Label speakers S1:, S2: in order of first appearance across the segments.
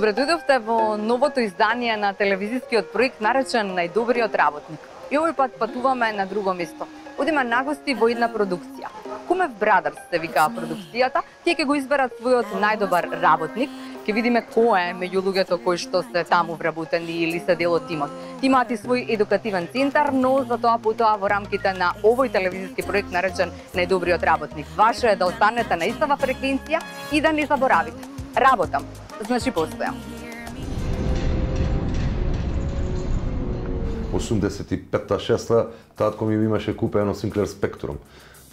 S1: Добре дојдовте во новото издание на телевизискиот проект наречен Најдобриот работник. И овој пат патуваме на друго место. Одиме на гости во една продукција. Кумев Брадерс се викаа продукцијата, тие ќе го изберат својот најдобар работник, ќе видиме кој е меѓу луѓето кои што се таму вработени или се дел од тимот. Тимаат и свој едукативен центар, но за тоа потоа во рамките на овој телевизиски проект наречен Најдобриот работник. Ваше е да останете на истава фреквенција и да не заборавите. Работам, значи постојам.
S2: 85-та, татко ми имаше купено Sinclair Spectrum.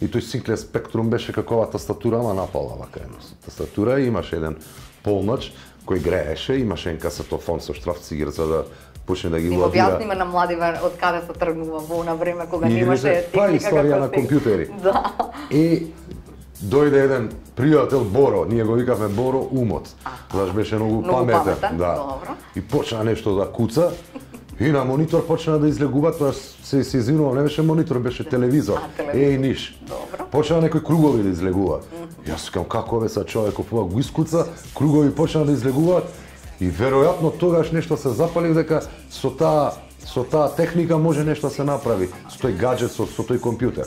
S2: И тој Sinclair Spectrum беше какова тастатура, ама напала вака едно. Тастатура имаше еден полнач кој грееше, имаше еден касетофон со штраф цигер за да почне да ги лавира.
S1: објасниме на младиве од каде се тргнува во она време кога
S2: И
S1: немаше
S2: видите, па
S1: техника
S2: историја на компјутери.
S1: Да.
S2: И дојде еден пријател Боро, ние го викавме Боро Умот. Заш беше многу,
S1: Многу
S2: паметен,
S1: паметен,
S2: да.
S1: добро.
S2: И почна нешто да куца. И на монитор почна да излегува, тоа се се извинувам, не беше монитор, беше телевизор.
S1: А, телевизор.
S2: Еј ниш.
S1: Добро.
S2: Почна некои кругови да излегуваат. Јас викам како бе са човеков, ова го искуца, кругови почна да излегуваат и веројатно тогаш нешто се запали дека со таа со таа техника може нешто се направи, со тој гаджет, со, со тој компјутер.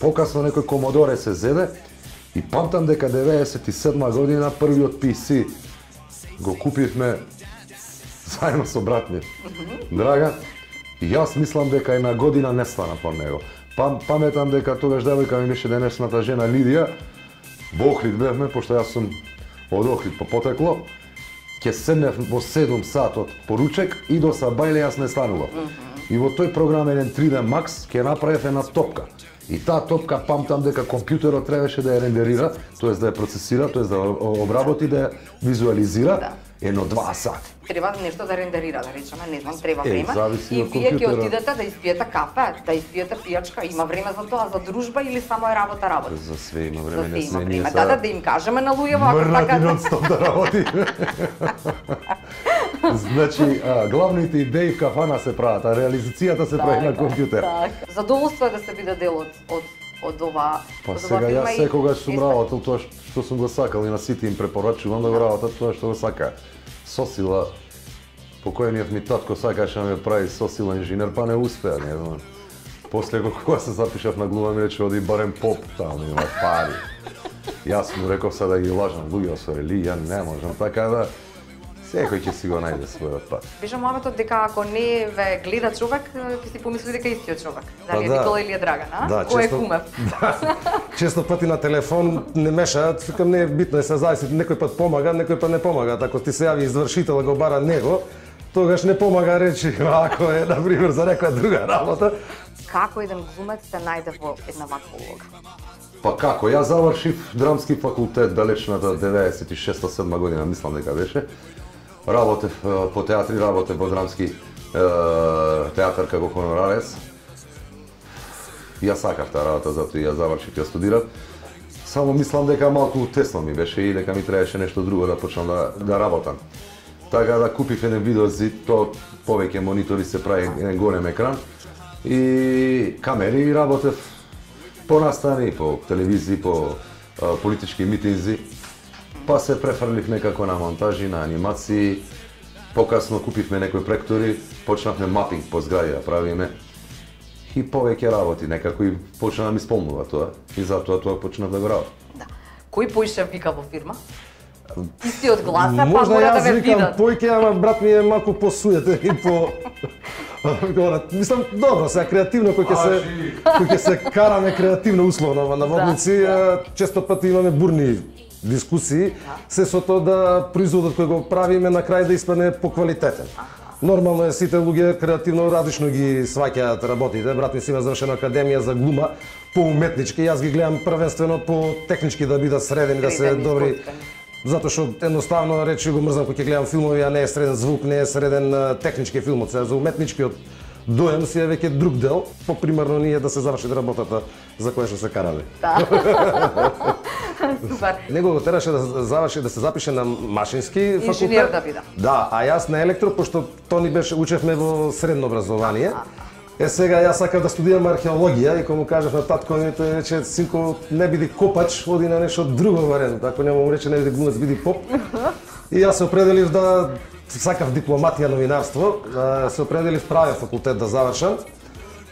S2: Покасно некој комодоре се зеде и памтам дека 97 година првиот PC го купивме заедно со брат ми. Драга, и јас мислам дека и на година не стана по него. Пам, паметам дека тогаш девојка ми беше денешната жена Лидија, во Охрид бевме, пошто јас сум од Охрид по потекло, ќе седнев во 7 сат од поручек и до Сабајле јас не станував. И во тој програм еден 3D Max ќе направив една топка. И таа топка памтам дека компјутерот требаше да ја рендерира, тоест да ја процесира, тоест да ја обработи, да ја визуализира
S1: Да.
S2: едно 2 сати.
S1: Треба нешто да рендерира, да речеме, не знам, треба
S2: Е,
S1: време.
S2: зависи
S1: и вие ќе отидете да испиете кафе, да испиете пијачка, има време за тоа, за дружба или само е работа работа?
S2: За све има
S1: За
S2: време,
S1: се
S2: не
S1: има време. Да, да, да им кажеме на луѓето ако
S2: мрнати
S1: така.
S2: нон-стоп да работи. значи, а, главните идеи в кафана се прават, а реализацијата се прави на компјутер.
S1: Так. Задоволство е да се биде дел од од од ова
S2: Па
S1: од
S2: сега јас секогаш сум работел тоа што сум го сакал и на сите им препорачувам да го работат тоа што го сака. Сосила покојниот ми татко сакаше да ме прави сосила инженер, па не успеа, не знам. После кога се запишав на глума ми рече оди барем поп, таму има пари. Јас му реков сега да ги лажам луѓе со религија, не можам, така да секој ќе си го најде својот пат.
S1: Беше мојавето дека ако не ве гледа човек, ќе си помисли дека е истиот човек. Дали е
S3: Па да.
S1: Никола или е Драган, а?
S3: Да,
S1: Кој
S3: често-
S1: е кумев?
S3: Да. Често пати на телефон не мешаат, викам не е битно е се зависи, некој пат помага, некој пат не помага. Ако ти се јави извршител го бара него, тогаш не помага речи ако е на пример за некоја друга работа.
S1: Како еден глумец се најде во една ваква улога?
S2: Па како, јас завршив драмски факултет далечната 96-7 година, мислам дека беше. Работев по театри, работев во драмски е, театар како хонорарец. Ја сакав таа работа, затоа ја завршив, ја студирав. Само мислам дека малку тесно ми беше и дека ми требаше нешто друго да почнам да, да работам. Така да купив еден видеозид, то повеќе монитори се прави еден голем екран и камери и работев по настани, по телевизии, по политички митинзи. Па се префрлив некако на монтажи, на анимации. Покасно купивме некои проектори, почнавме мапинг по згради да правиме. И повеќе работи, некако и почна да ми исполнува тоа. И затоа тоа почнав да го работам.
S1: Да. Кој поише вика во фирма? Истиот гласа, па мора да
S3: јас
S1: ве
S3: викам
S1: видат.
S3: појќе, ама брат ми е малку посуетен и по Говорат, мислам, добро, сега креативно кој ќе се кој ќе се караме креативно условно во наводници,
S1: Да.
S3: а, често пати имаме бурни дискусии, се со тоа да производот кој го правиме на крај да испадне поквалитетен. Нормално е сите луѓе креативно различно ги сваќаат работите. Брат ми си има завршена академија за глума по уметнички. Јас ги гледам првенствено по технички да бидат средени, да се
S1: Средени,
S3: добри. Затоа што едноставно речи го мрзам кога ќе гледам филмови, а не е среден звук, не е среден технички филмот. Сега за уметничкиот доем си е веќе друг дел, попримерно ние да се заврши работата за која што се караме.
S1: Супер.
S3: Него го тераше да заврши да се запише на машински
S1: Инженер
S3: факултет.
S1: да биде.
S3: Да, а јас на електро пошто то ни беше учевме во средно образование. Е сега јас сакав да студирам археологија и кога му кажав на татко ми тој рече синко не биди копач, оди на нешто друго варен. Ако нема му рече не биди глумец, биди поп. И јас се определив да сакав дипломатија новинарство, се определив правен факултет да завршам.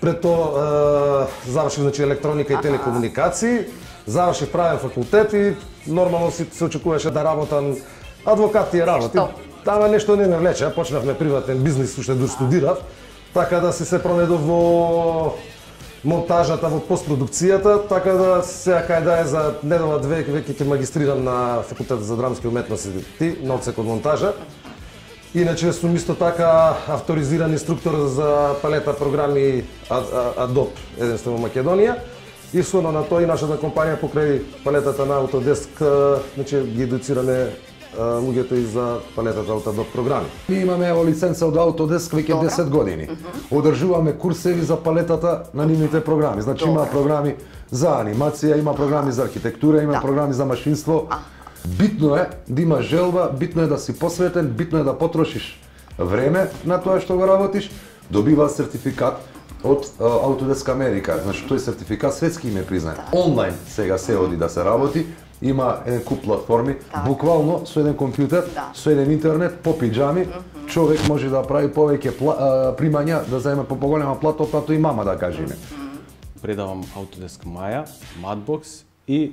S3: Пред тоа завршив значи електроника и телекомуникации, завршив правен факултет и нормално си се очекуваше да работам адвокат тие работи. Тама нешто не ме влече, почнавме приватен бизнис уште док студирав, така да си се проведов во монтажата во постпродукцијата, така да сега кај да е за недела две веќе ќе магистрирам на факултетот за драмски уметности одсек од монтажа. Иначе сум исто така авторизиран инструктор за палета програми Adobe единствено во Македонија. И соно на тоа и нашата компанија покрај палетата на Autodesk, значи ги едуцираме луѓето и за палетата од Adobe програми.
S2: Ние имаме ево лиценца од Autodesk веќе
S1: Добро.
S2: 10 години. Одржуваме курсеви за палетата на нивните програми. Значи има програми за анимација, има програми за архитектура, има
S1: Да.
S2: програми за машинство. Битно е да имаш желба, битно е да си посветен, битно е да потрошиш време на тоа што го работиш, добива сертификат од Autodesk Америка. Значи тој сертификат светски им е признаен. Онлайн сега се оди да се работи, има еден куп платформи,
S1: Так.
S2: буквално со еден компјутер,
S1: Да.
S2: со еден интернет, по пиджами, човек може да прави повеќе пла, примања, да земе по поголема плата од тато и мама, да кажеме.
S4: предавам Autodesk Maya, Madbox и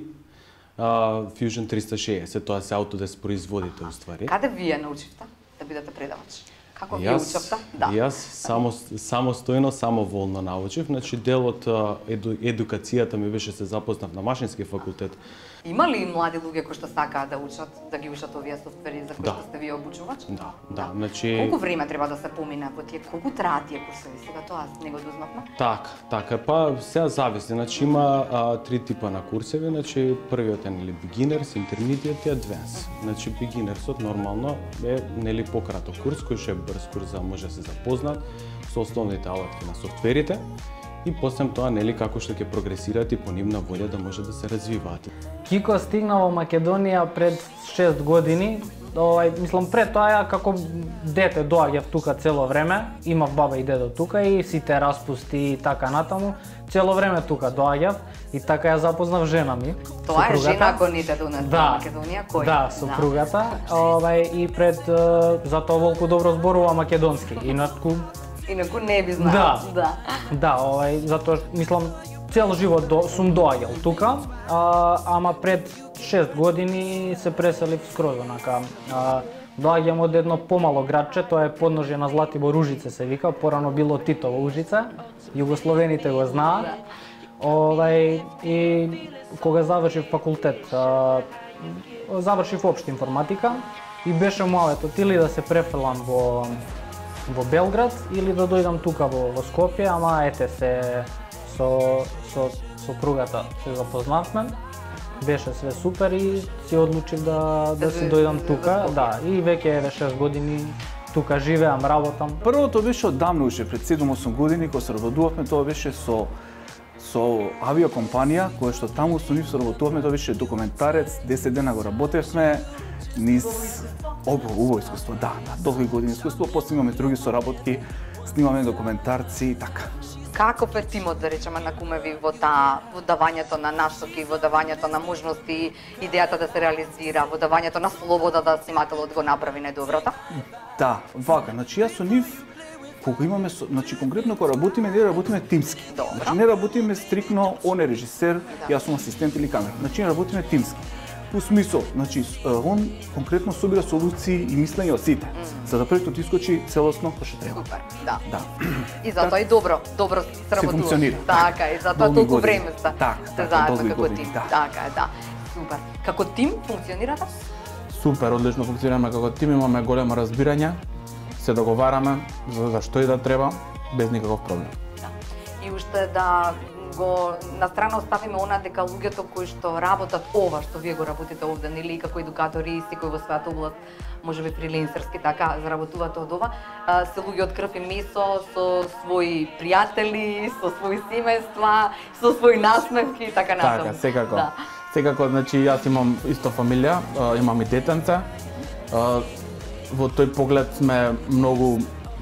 S4: Fusion 360, тоа се Autodesk производите уствари.
S1: Каде вие научивте да бидете предавач? Како вие учевте? Да.
S4: Јас само самостојно, самоволно научив, значи дел од а, еду, едукацијата ми беше се запознав на машински факултет.
S1: Има ли млади луѓе кои што сакаат да учат, да ги учат овие софтвери за кои
S4: Да.
S1: што сте вие обучувач?
S4: Да, да, значи
S1: Колку време треба да се помине во тие, колку траат тие курсови? Сега тоа не го дознавме.
S4: Така, така, па сега зависи, значи има а, три типа на курсеви, значи првиот е нели beginners, intermediate и advanced. Значи beginnersот нормално е нели пократок курс кој што е брз курс за да може да се запознат со основните алатки на софтверите и после тоа нели како што ќе прогресираат и по нивна волја да може да се развиваат.
S5: Кико стигна во Македонија пред 6 години. Овај, мислам пред тоа ја како дете доаѓав тука цело време, имав баба и дедо тука и сите распусти и така натаму. Цело време тука доаѓав и така ја запознав жена ми.
S1: Тоа е
S5: супругата.
S1: жена гоните донес во
S5: Да,
S1: Македонија, кој?
S5: да, супругата. Овај, и пред, е, затоа Волку добро зборува македонски. Инаку
S1: Инаку не би знаел.
S5: Да.
S1: да.
S5: Да, овај, затоа мислам цел живот до, сум доаѓал тука, а, ама пред 6 години се преселив скроз онака. А, доаѓам од едно помало градче, тоа е подножје на Златибор Ужице се вика, порано било Титово Ужице. Југословените го знаат. Овај и кога завршив факултет, а, завршив општа информатика и беше моето или да се префрлам во во Белград или да дојдам тука во, во Скопје, ама ете се со со сопругата се запознавме. Беше све супер и си одлучив да да си
S1: Да
S5: дојдам
S1: се-
S5: тука, да, и веќе еве 6 години тука живеам, работам.
S6: Првото беше одамна уште пред 7-8 години кога се работувавме, тоа беше со со авиокомпанија која што таму со нив соработувавме, тоа беше документарец, 10 дена го работевме низ обо убаво искуство, да, да, долги години искуство, после имаме други соработки, снимаме документарци и така.
S1: Каков е тимот, да речеме, на кумеви во таа, во давањето на насоки, во давањето на можности, идејата да се реализира, во давањето на слобода да снимателот го направи најдоброто?
S6: Да, вака, значи јас со нив кога имаме значи конкретно кога работиме, не работиме тимски.
S1: Добро.
S6: Значи не работиме стрикно он е режисер, јас сум асистент или камер. Значи не работиме тимски. У смисол, значи он конкретно собира солуции и мислење од сите, за да проектот искочи целосно како што треба.
S1: Супер, да.
S6: Да.
S1: И затоа и добро, добро сработува.
S6: функционира.
S1: Така, и затоа толку време сте.
S6: Така,
S1: сте
S6: така,
S1: заедно како
S6: години,
S1: тим.
S6: да.
S1: Така да. Супер. Како тим функционирате?
S7: Супер, одлично функционираме како тим, имаме големо разбирање, се договараме за, за што и да треба, без никаков проблем.
S1: Да. И уште да го на страна оставиме она дека луѓето кои што работат ова што вие го работите овде, нели и како едукатори и секој во својата област, може би фриленсерски така заработувате од ова, а, се луѓе од крв и месо со своји пријатели, со своји семејства, со своји насмевки и така натаму.
S7: Така, секако.
S1: Да.
S7: Секако, значи јас имам исто фамилија, имам и детенце. А, Во тој поглед сме многу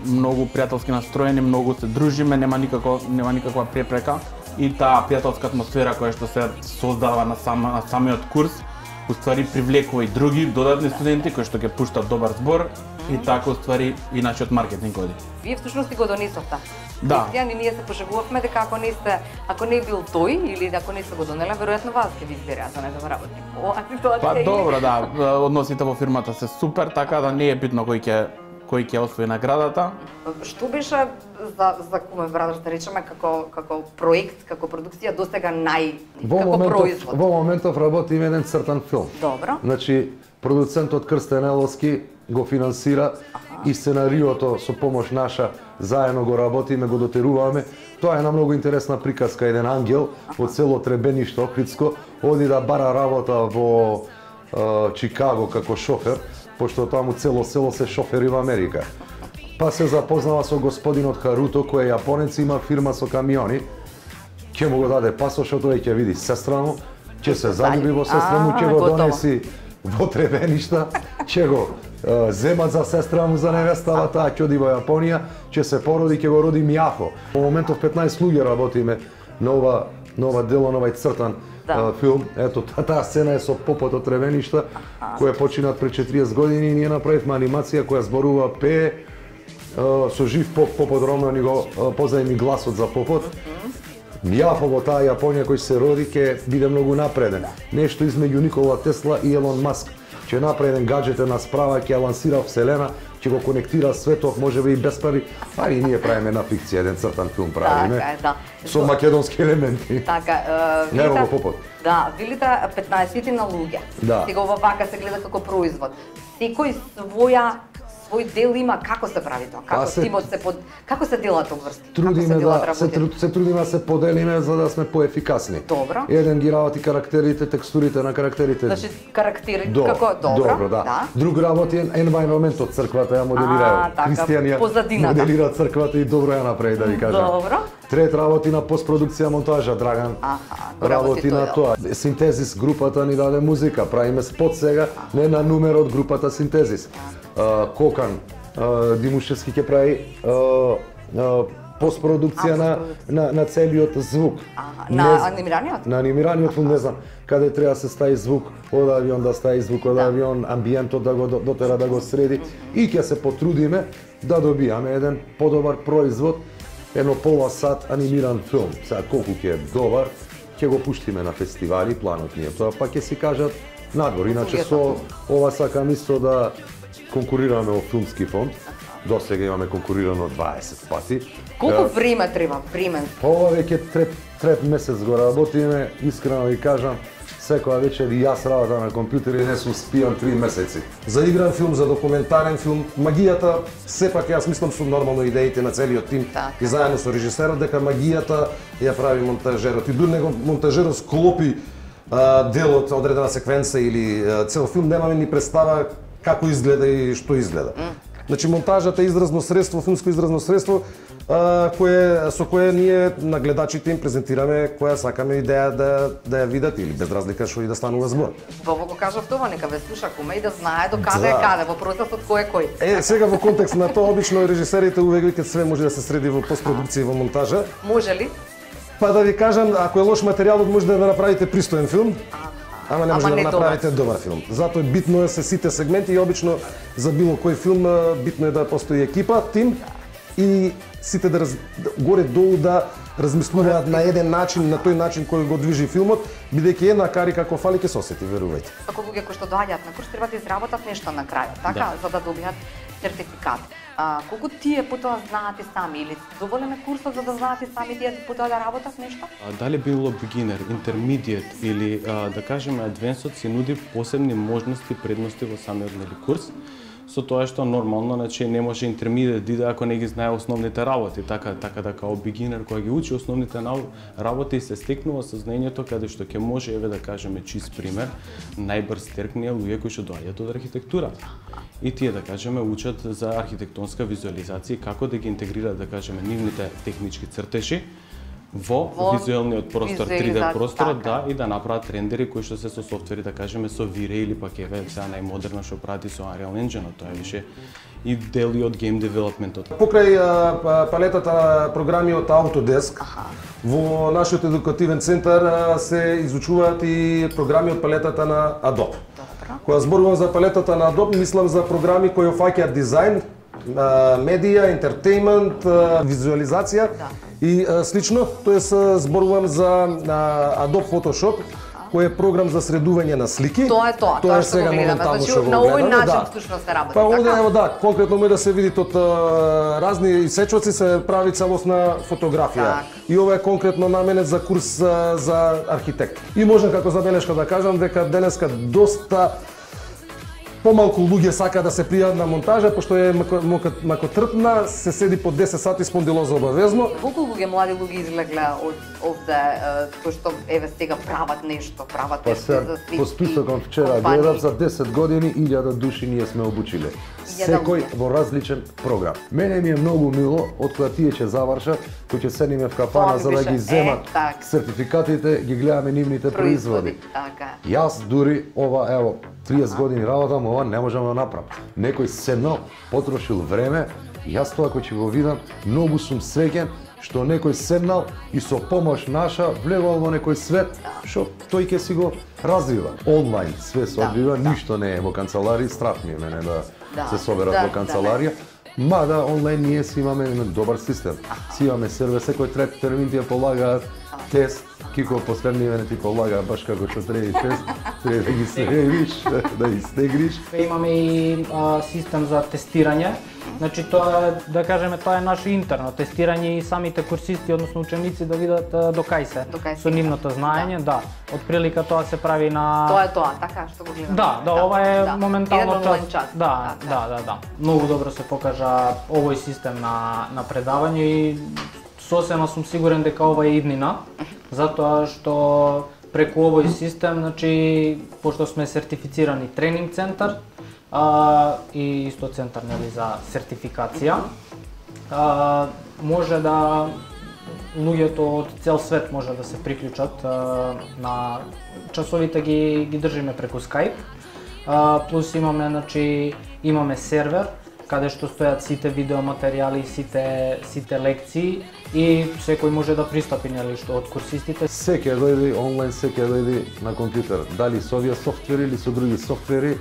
S7: многу пријателски настроени, многу се дружиме, нема никако нема никаква препрека и таа пријателска атмосфера која што се создава на сам на самиот курс уствари привлекува и други додатни студенти кои што ќе пуштат добар збор и така уствари и нашиот маркетинг оди.
S1: Вие всушност и го донесовте.
S7: Да.
S1: Ја ние се пошегувавме дека ако не сте, ако не бил тој или ако не сте го донеле, веројатно вас ќе ви избереа за најдобар работник.
S7: Па добро, да, односите во фирмата се супер, така да не е битно кој ќе кој ќе освои наградата.
S1: Што беше за за Куме Брадерс да речеме како како проект, како продукција досега нај
S2: Во
S1: како
S2: моментов,
S1: производ?
S2: во моментов работиме еден цртан филм.
S1: Добро.
S2: Значи, продуцентот Крстен Еловски го финансира и сценариото со помош наша заедно го работиме, го дотеруваме. Тоа е една многу интересна приказка, еден ангел од село Требениште, Охридско, оди да бара работа во е, Чикаго како шофер, пошто таму цело село се шофери во Америка. Па се запознава со господинот Харуто, кој е јапонец, има фирма со камиони, ќе му го даде пасошот, тој ќе види сестра му, ќе се залюби во сестра му, ќе го донеси во Требеништа, ќе го е, земат за сестра му за невестава, таа ќе оди во Јапонија, ќе се породи, ќе го роди Мијахо. Во моментов 15 луѓе работиме на ова на ова дело, на овај цртан
S1: Да.
S2: филм. Ето, таа сцена е со попот од Требеништа, која починат пред 40 години и ние направивме анимација која зборува пе, со жив поп, попот ромно ни го е, позајми гласот за попот. Мијафо во таа Јапонија кој се роди ќе биде многу напреден. Нешто измеѓу Никола Тесла и Елон Маск. Ќе направи еден на справа, ќе лансира Вселена, ќе го конектира светот, можеби и без пари. А и ние правиме една фикција, еден цртан филм правиме.
S1: Така е, да.
S2: Со македонски елементи.
S1: Така, е,
S2: Не,
S1: видите-
S2: во попот.
S1: Да, видите 15 на луѓе.
S2: Да.
S1: Сега ова вака се гледа како производ. Секој своја свој дел има како се прави тоа, како
S2: Па се-
S1: тимот се под како се делат обврски,
S2: Трудиме
S1: како се
S2: да се, трудиме да се поделиме за да сме поефикасни.
S1: Добро.
S2: Еден ги работи карактерите, текстурите на карактерите.
S1: Значи карактери
S2: До,
S1: како добро,
S2: добро да.
S1: да.
S2: Друг работи е енвајроментот црквата ја моделира.
S1: Така,
S2: Кристијан ја
S1: позадината.
S2: моделира црквата и добро ја направи да ви кажам.
S1: Добро.
S2: Трет работи на постпродукција монтажа Драган.
S1: Аха, го работи
S2: работи на тоа. Синтезис групата ни даде музика, правиме спот сега, не на номер од групата Синтезис. А, Кокан а, Димушевски ќе прави а, а, постпродукција
S1: А,
S2: на, на, на целиот звук.
S1: Аха,
S2: Не
S1: на анимираниот?
S2: На анимираниот филм не знам каде треба да се стави звук од авион, да стави звук од
S1: Да.
S2: авион, амбиентот да го до- дотера да го среди и ќе се потрудиме да добијаме еден подобар производ, едно пола сат анимиран филм. Сега колку ќе е добар, ќе го пуштиме на фестивали, планот ни е тоа, па ќе си кажат надвор. Иначе со ова сакам исто да конкурираме во филмски фонд. До сега имаме конкурирано 20 пати.
S1: Колку време треба? Време.
S2: Па ова веќе трет, трет месец го работиме, искрено ви кажам, секоја вечер и јас работам на компјутер и не сум спијан три месеци.
S3: За игран филм, за документарен филм, магијата, сепак јас мислам со нормално идеите на целиот тим
S1: Така.
S3: и заедно со режисерот дека магијата ја прави монтажерот. И дури него монтажерот склопи а, дел од одредена секвенца или а, цел филм, немаме ни представа како изгледа и што изгледа. Значи монтажата е изразно средство, филмско изразно средство, кое со кое ние на гледачите им презентираме која сакаме идеја да да ја видат или без разлика што и да станува збор.
S1: Бобо го кажав тоа, нека ве слуша куме и да знае до каде е
S3: Да.
S1: каде, во процесот кој е кој.
S3: Е, сега во контекст на тоа, обично режисерите увек викаат све може да се среди во постпродукција и во монтажа.
S1: Може ли?
S3: Па да ви кажам, ако е лош материјалот, може да направите пристоен филм, ама не може да
S1: не
S3: направите добар филм. Затоа е битно е се сите сегменти и обично за било кој филм битно е да постои екипа, тим и сите да раз... да- горе-долу да размислуваат на еден начин, на тој начин кој го движи филмот, бидејќи една кари како фали ќе се осети, верувајте.
S1: Ако луѓе кои што доаѓаат на курс треба да изработат нешто на крај, така, за да добијат сертификат. А, колку тие потоа знаат и сами или доволен е курсот за да знаат и сами тие потоа да работат нешто?
S4: А, дали било beginner, intermediate или а, да кажеме advanced се нуди посебни можности и предности во самиот нели курс со тоа што нормално значи не може интермедиат да иде ако не ги знае основните работи. Така така, така да као beginner кој ги учи основните работи се стекнува со знаењето каде што ќе може еве да кажеме чист пример најбрз теркнија луѓе кои што доаѓаат од архитектура. И тие да кажеме учат за архитектонска визуализација како да ги интегрираат да кажеме нивните технички цртежи во,
S1: Во
S4: визуелниот простор, 3D
S1: визуализација,
S4: просторот,
S1: така.
S4: да, и да направат рендери кои што се со софтвери, да кажеме, со Vire или пак еве сега најмодерно што прати со Unreal Engine, тоа е више и дел и од гейм девелопментот.
S3: Покрај а, па- палетата програми од Autodesk, во нашиот едукативен центар се изучуваат и програми од палетата на Adobe. Кога зборувам за палетата на Adobe, мислам за програми кои офаќаат дизајн, медија, ентертеймент, визуализација и а, слично. Тоест зборувам за а, Adobe Photoshop, кој е програм за средување на слики.
S1: Тоа е тоа, тоа што го гледаме. Значи,
S3: што
S1: на овој
S3: гледаме,
S1: начин
S3: да.
S1: вклучно се работи,
S3: Па овде
S1: така?
S3: ево да, конкретно може да се види од разни сечоци се прави целосна фотографија.
S1: Так.
S3: И ова е конкретно наменет за курс а, за архитект. И можам како забелешка да кажам дека денеска доста помалку луѓе сака да се пријават на монтажа, пошто е мако, мако, макотрпна, се седи по 10 сати спондилоза обавезно.
S1: Колку луѓе, млади луѓе излегле од овде, кои што еве сега прават нешто, прават
S2: Па
S1: нешто
S2: се,
S1: за свитски
S2: по списокот вчера гледав за 10 години 1000 души ние сме обучиле. Секој во различен програм. Мене ми е многу мило од кога тие ќе завршат, кои ќе седиме в кафана за да ги
S1: е,
S2: земат
S1: так.
S2: сертификатите, ги гледаме нивните производи.
S1: Така.
S2: Јас дури ова, ево, 30 години работам, ова не можам да направам. Некој седнал, потрошил време, јас тоа кој ќе го видам, многу сум среќен што некој седнал и со помош наша влегол во некој свет, што тој ќе си го развива. Онлайн све се
S1: Да,
S2: одвива,
S1: да.
S2: ништо не е во канцеларија, страх ми е мене да,
S1: Да,
S2: се соберат
S1: да,
S2: во канцеларија. Мада онлайн ние си имаме добар систем. Си имаме сервер, секој трет термин ти ја полагаат тест, Кико последни мене ти полага баш како што треба и тест, треба да ги сревиш, да ги стегриш.
S5: Имаме и а, систем за тестирање. Значи тоа е, да кажеме, тоа е наше интерно тестирање и самите курсисти, односно ученици да видат до кај се.
S1: До кај се
S5: Со нивното знаење, да. Од прилика тоа се прави на
S1: Тоа е тоа, така што го гледаме.
S5: Да, да, ова е
S1: да.
S5: моментално
S1: Еден онлайн час.
S5: Да,
S1: така.
S5: да, да, да. Многу добро се покажа овој систем на на предавање и сосема сум сигурен дека ова е иднина, затоа што преку овој систем, значи пошто сме сертифицирани тренинг центар, а, и исто центар нели за сертификација, а, може да луѓето од цел свет може да се приклучат а, на часовите ги ги држиме преку Skype. А, плюс имаме значи имаме сервер каде што стојат сите видеоматеријали, сите сите лекции и секој може да пристапи нели што од курсистите.
S2: Се ќе дојде онлайн, се ќе дојде на компјутер. Дали со овие софтвери или со други софтвери,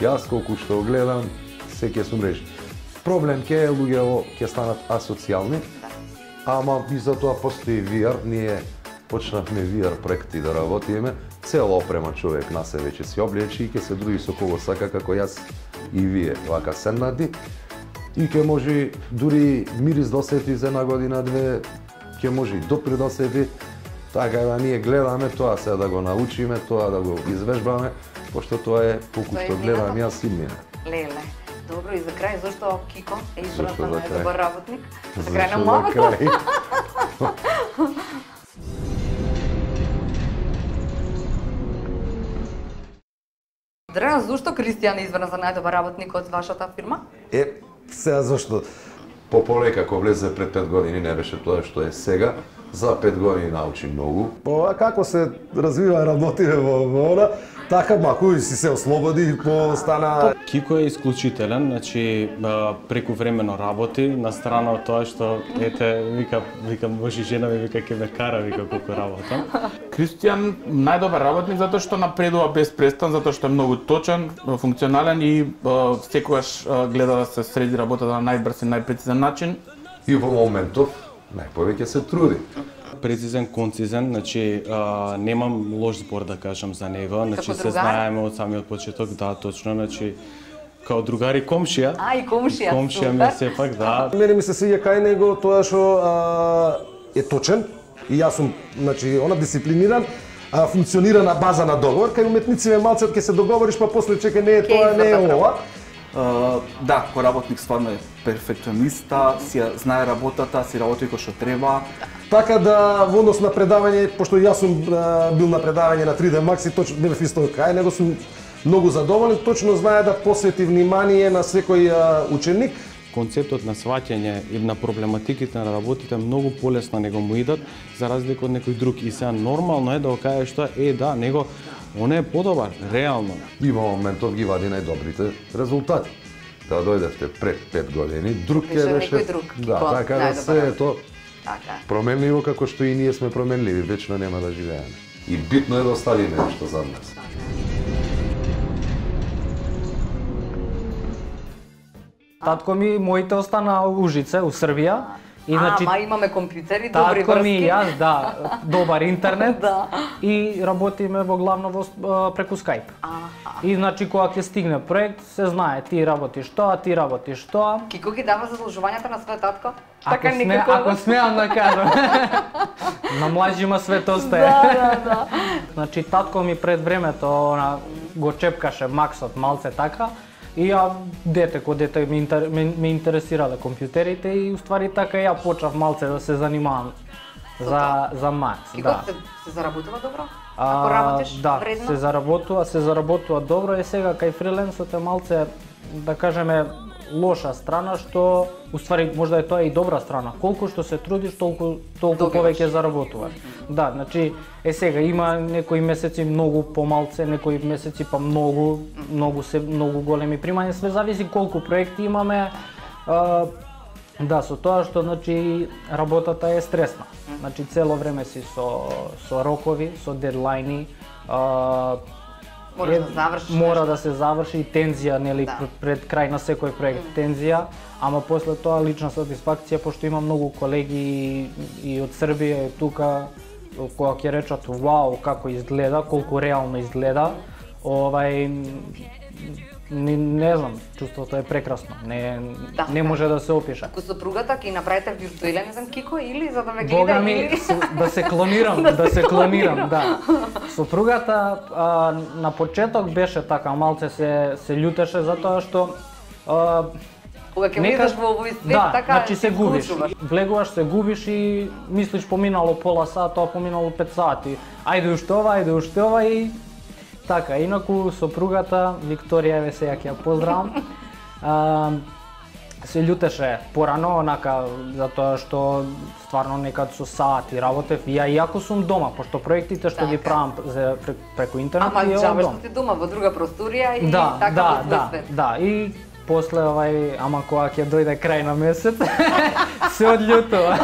S2: јас колку што гледам, се ќе се умрежи. Проблем ќе е луѓето ќе станат асоцијални, ама и за тоа постои VR, ние почнавме VR проекти да работиме, цела опрема човек на себе ќе си облечи и ќе се други со кого сака како јас и вие, вака седнати. И ќе може дури мирис да осети за една година две, ќе може и допри да осети. Така да ние гледаме тоа се да го научиме, тоа да го извежбаме, пошто тоа е
S1: е
S2: што гледам
S1: да?
S2: јас и мене.
S1: Леле. Добро, и за крај, зашто Кико е избран за најдобар работник? За крај на
S2: Зашто
S1: Драган, зашто Кристијан е избран за најдобар работник од вашата фирма?
S3: Е, сега зашто?
S2: Пополека кога влезе пред 5 години не беше тоа што е сега. За 5 години научи многу.
S3: По а како се развива работиве во, во она, така маку и си се ослободи и по стана
S4: Кико е исклучителен, значи преку времено работи, на страна од тоа што ете вика вика може жена ми вика ќе ме кара вика колку работам.
S7: Кристијан најдобар работник затоа што напредува без престан, затоа што е многу точен, функционален и секогаш гледа да се среди работата на најбрз и најпрецизен начин.
S2: И во моментов најповеќе се труди.
S4: Прецизен, концизен, значи а, немам лош збор да кажам за него, значи се знаеме од самиот почеток, да, точно, значи као другари комшија.
S1: А, и комшија,
S4: Комшија ми е сепак, да.
S3: Мене ми се свиѓа кај него тоа што а, е точен и јас сум значи она дисциплиниран, а, функционира на база на договор, кај уметници е малце ќе се договориш па после чека не е тоа, не е ова.
S6: Uh, да, кој работник стварно е перфекциониста, си ја знае работата, си работи кој што треба.
S3: Така да во однос на предавање, пошто јас сум а, бил на предавање на 3D Max и точно бев исто кај него сум многу задоволен, точно знае да посвети внимание на секој а, ученик.
S4: концептот на сваќање и на проблематиките на работите многу полесно него му идат за разлика од некој друг и сега нормално е да го што е да него он е подобар реално
S2: И во моментов ги вади најдобрите резултати. да дојдевте пред 5 години, друг ќе беше...
S1: друг,
S2: Да,
S1: Кико,
S2: така да се е то
S1: Така.
S2: променливо како што и ние сме променливи, вечно нема да живееме. И битно е да оставиме нешто зад нас.
S5: Татко ми, моите остана у Ужице, у Србија. И значи
S1: Ама имаме компјутери, добри
S5: татко ми
S1: врски.
S5: и јас, да, добар интернет.
S1: Да.
S5: И работиме во главно во, а, преку Skype.
S1: Аха.
S5: И значи кога ќе стигне проект, се знае ти работиш тоа, ти работиш тоа.
S1: Кико ги дава заслужувањата на свој татко?
S5: Ако,
S1: Така
S5: сме,
S1: никако.
S5: ако смеам да кажам. на млажима свет остае.
S1: Да, да, да.
S5: Значи татко ми пред времето она, го чепкаше максот малце така и ја дете ко дете ми, интер, ме, ме интересирале компјутерите и уствари така ја почнав малце да се занимавам за за макс,
S1: Кико
S5: да.
S1: се, се заработува добро?
S5: А,
S1: Ако работиш
S5: да,
S1: вредно?
S5: се заработува, се заработува добро е сега кај фриленсот е малце да кажеме лоша страна што уствари можда е тоа и добра страна. Колку што се трудиш, толку толку
S1: Добиваш.
S5: повеќе заработуваш. Да, значи е сега има некои месеци многу помалце, некои месеци па многу многу се многу големи примања, све зависи колку проекти имаме. А, Да, со тоа што значи работата е стресна. Значи цело време си со со рокови, со дедлајни, а,
S1: Мораш
S5: е-
S1: да завршиш
S5: Мора да се заврши тензија, нели,
S1: Да.
S5: пред, крај на секој проект. Тензија, ама после тоа лична сатисфакција пошто има многу колеги и, и од Србија и тука кога ќе речат вау како изгледа, колку реално изгледа, овај не, не знам, чувството е прекрасно. Не
S1: Да,
S5: не
S1: да.
S5: може да се опише.
S1: Ако сопругата ќе направите виртуелен, не знам Кико, или за да ме гледа,
S5: Бога ми,
S1: или...
S5: да се клонирам,
S1: Да
S5: да,
S1: се
S5: клонирам,
S1: клонира.
S5: да. Сопругата а, на почеток беше така, малце се се љутеше затоа што а,
S1: Кога ќе влезеш во овој свет,
S5: да,
S1: така
S5: значи
S1: се
S5: се губиш.
S1: вклучуваш.
S5: Влегуваш, се губиш и мислиш поминало пола сат, тоа поминало 5 сати. Ајде уште ова, ајде уште ова и така. Инаку сопругата Викторија еве сега ќе ја поздравам. А, се љутеше порано, онака, затоа што стварно некад со сати работев, и ја иако сум дома, пошто проектите што ги
S1: Така.
S5: правам за, пре- преку интернет
S1: Ама
S5: ги од
S1: што ти дома во друга просторија и
S5: да,
S1: така
S5: да, да, да, и после овај, ама кога ќе дојде крај на месец, се одљутува.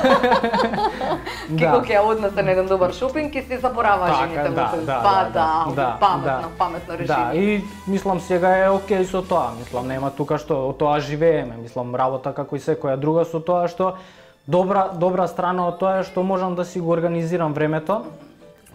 S1: Кико ќе ја однесе на еден добар шопинг и се заборава
S5: Така,
S1: жените
S5: да,
S1: тој.
S5: да,
S1: Па
S5: да,
S1: да,
S5: да,
S1: паметно,
S5: да.
S1: паметно
S5: Да,
S1: решение.
S5: и мислам сега е окей со тоа, мислам нема тука што од тоа живееме, мислам работа како и секоја друга со тоа што добра добра страна од тоа е што можам да си го организирам времето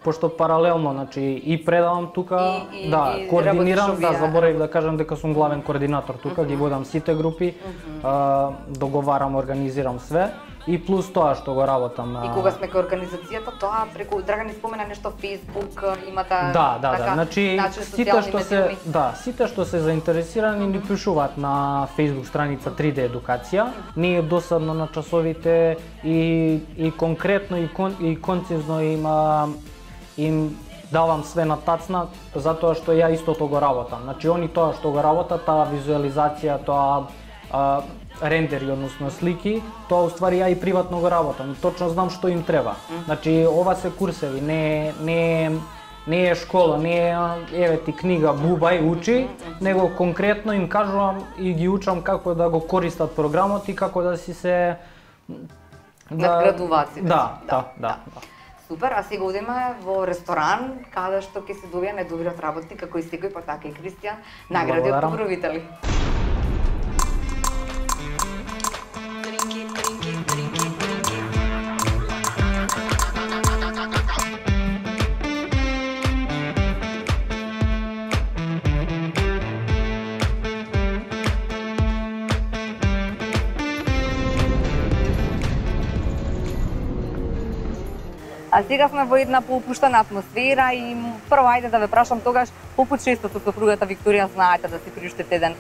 S5: пошто паралелно, значи и предавам тука,
S1: И- и-
S5: да,
S1: и
S5: координирам, да, заборавив да кажам дека сум главен координатор тука, ги водам сите групи, а, договарам, организирам све и плюс тоа што го работам.
S1: И кога сме кај организацијата, тоа преку Драган ни спомена нешто Facebook, имате
S5: Да, да,
S1: така,
S5: да. Значи сите што се
S1: медиуми.
S5: да, сите што се заинтересирани ни пишуваат на Facebook страница 3D едукација. Не е досадно на часовите и и конкретно и кон, и концизно им а, им давам све на тацна затоа што ја истото го работам. Значи они тоа што го работат, таа визуализација, тоа а, рендери, односно слики, тоа уствари ја и приватно го работам. И точно знам што им треба. Значи ова се курсеви, не не не е школа, не е еве ти книга бубај учи, него конкретно им кажувам и ги учам како да го користат програмот и како да си се
S1: Надградуваат сите
S5: Да,
S1: си.
S5: да, да, да.
S1: Супер, а сега одиме во ресторан, каде што ќе се добија најдобриот работник, како и секој, па така и Кристијан, награди од
S5: Благодарам.
S1: покровители. А сега сме во една поопуштена атмосфера и прво ајде да ве прашам тогаш колку често со сопругата Викторија знаете да си приуштите еден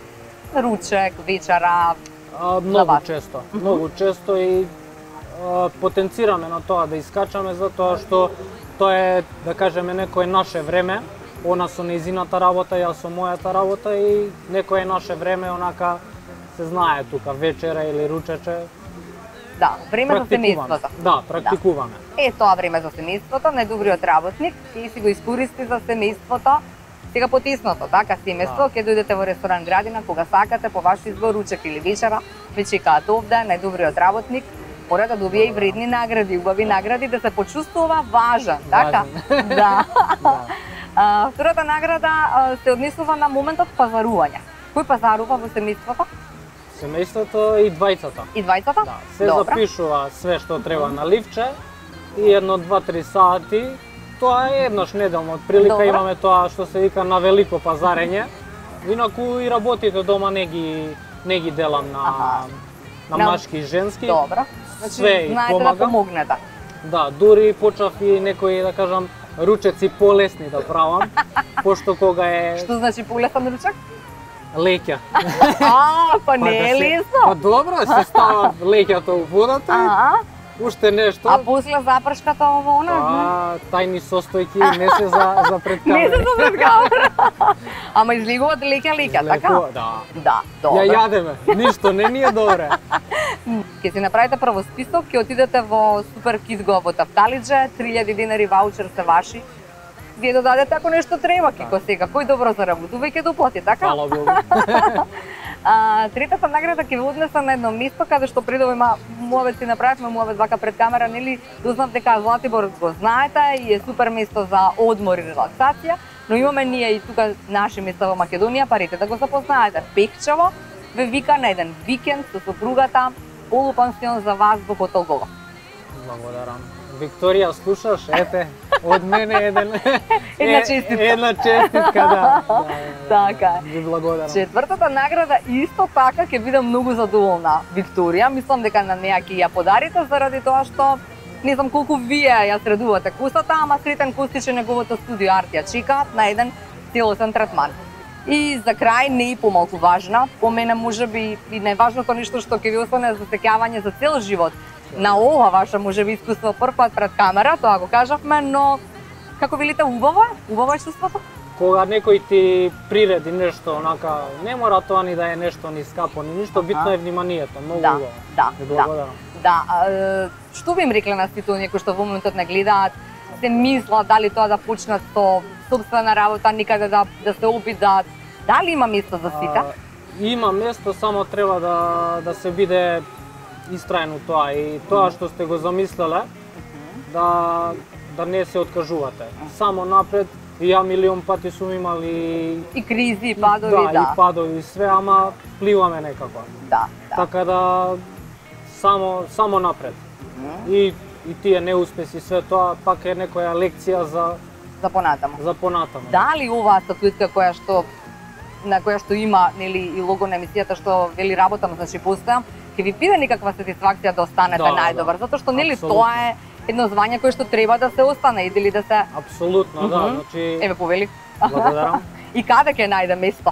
S1: ручек, вечера,
S5: А, многу често, многу често и а, потенцираме на тоа да искачаме затоа што тоа е да кажеме некое наше време, она со нејзината работа, јас со мојата работа и некое наше време онака се знае тука вечера или ручече.
S1: Да, време за семејството.
S5: Да, практикуваме.
S1: Е тоа време за семејството, најдобриот работник, ќе си го искористи за семејството, Сега потисното, така, семејство, ќе дојдете во ресторан Градина кога сакате по ваш избор ручек или вечера, ве чекаат овде најдобриот работник, мора да добие и вредни награди, убави награди да се почувствува важен, така? Да. А, втората награда се однесува на моментот пазарување. Кој пазарува во семејството?
S8: Семејството и двајцата.
S1: И двајцата?
S8: Да, се
S1: Добра.
S8: запишува све што треба на ливче и едно 2-3 сати. Тоа е еднаш неделно, отприлика
S1: Добра.
S8: имаме тоа што се вика на велико пазарење. Инаку и работите дома не ги не ги делам на
S1: Аха.
S8: на машки и женски.
S1: Добра. Значи,
S8: Све и
S1: знаете да
S8: помага.
S1: помогнете.
S8: Да, дури почнав и некои да кажам ручеци полесни да правам, пошто кога е
S1: Што значи полесен ручек?
S8: Леќа.
S1: А, па не
S8: да
S1: е
S8: се-
S1: лесно.
S8: Па добро, се става леќето у водата
S1: А,
S8: уште нешто.
S1: а после запршката ово она?
S8: Па, тајни состојки не се за за пред
S1: Не се за пред камера. Ама излегуваат леќа леќа, така?
S8: Да.
S1: Да,
S8: Ја
S1: добро.
S8: јадеме, ништо не ни е добре.
S1: Ќе си направите прво список, ќе отидете во Супер Кизго во Тафталиџе, 3000 динари ваучер се ваши. Вие додадете ако нешто треба, ке кој сега, кој добро заработува и ќе доплати, така?
S8: Фала Богу.
S1: А, третата награда ќе ве однесе на едно место каде што придово има муавет си направивме муавет вака пред камера, нели дознав дека Златибор го знаете и е супер место за одмор и релаксација, но имаме ние и тука наши места во Македонија, парите да го запознаете. Пекчево ве вика на еден викенд со сопругата, полупансион за вас во хотел.
S8: Благодарам. Викторија, слушаш? Ете, од мене еден...
S1: Една честитка.
S8: Една честитка, да.
S1: Така е.
S8: Ви благодарам.
S1: Четвртата награда исто така ќе биде многу задоволна Викторија. Мислам дека на неа ќе ја подарите заради тоа што не знам колку вие ја средувате кусата, ама Сретен Кустич и неговото студио арт ја чекаат на еден целосен третман. И за крај не и помалку важна, по мене можеби и најважното нешто што ќе ви остане за сеќавање за цел живот на ова ваша можеби искуство прв пат пред камера, тоа го кажавме, но како велите убаво е? Убаво е чувството?
S8: Кога некој ти приреди нешто, онака, не мора тоа ни да е нешто ни скапо, ни ништо, битно е вниманието, многу
S1: Да,
S8: убаво.
S1: да, да. Да, а, што би им рекле на сите оние кои што во моментот не гледаат, се мислат дали тоа да почнат со собствена работа, никаде да да се обидат. Дали има место за сите?
S8: А, Има место, само треба да да се биде истраен у тоа и тоа што сте го замислеле, да да не се откажувате. Само напред, и ја милион пати сум имал и
S1: И кризи, и падови,
S8: да,
S1: да.
S8: и падови и све, ама пливаме некако.
S1: Да, да.
S8: Така да само само напред. И и тие неуспеси све тоа пак е некоја лекција за
S1: За понатаму.
S8: за понатаму.
S1: Дали оваа статуетка која што на која што има нели и лого на емисијата што вели работам, значи постојам, ќе ви биде некаква сатисфакција да останете
S8: Да, да,
S1: најдобар,
S8: да.
S1: затоа што нели тоа е едно звање кое што треба да се остане или да се
S8: Апсолутно, да,
S1: Мгм.
S8: значи
S1: еве повели.
S8: благодарам.
S1: И каде ќе најде место?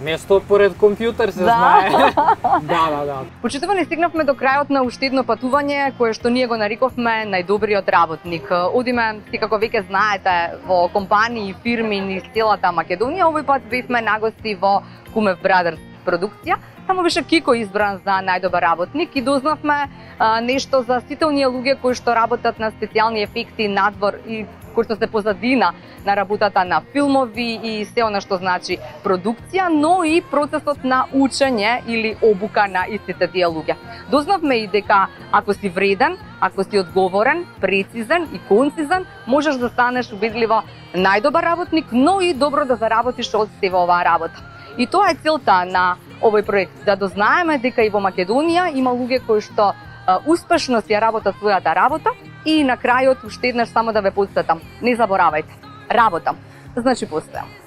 S8: Место поред компјутер се
S1: Да.
S8: знае. да, да, да.
S1: Почитувани стигнавме до крајот на уште едно патување кое што ние го нариковме најдобриот работник. Одиме, ти како веќе знаете, во компании и фирми низ целата Македонија. Овој пат бевме нагости во Кумев Брадерс продукција. Таму беше Кико избран за најдобар работник и дознавме а, нешто за сите оние луѓе кои што работат на специјални ефекти надвор и кои што се позадина на работата на филмови и се она што значи продукција, но и процесот на учење или обука на истите тие луѓе. Дознавме и дека ако си вреден, ако си одговорен, прецизен и концизен, можеш да станеш убедливо најдобар работник, но и добро да заработиш од себе оваа работа. И тоа е целта на овој проект, да дознаеме дека и во Македонија има луѓе кои што успешно си ја работат својата работа и на крајот уште еднаш само да ве подсетам, не заборавајте, работам, значи постојам.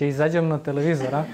S8: će izađem na televizora.